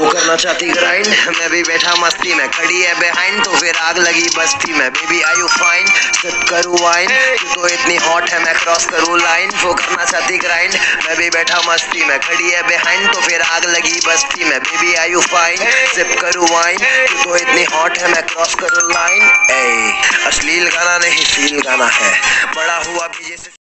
वो करना चाहती ग्राइंड मैं भी बैठा मस्ती में, खड़ी है बिहाइंड तो फिर आग लगी बस्ती में। Baby I you fine sip करूँ वाइन तो इतनी हॉट है, मैं क्रॉस करूँ लाइन वो करना चाहती ग्राइंड मैं भी बैठा मस्ती में, खड़ी है बिहाइंड तो फिर आग लगी बस्ती में। Baby I you fine sip करूँ वाइन तो इतनी हॉट है, मैं क्रॉस करूँ लाइन ए अश्लील गाना नहीं फील गाना है। बड़ा हुआ भी जैसे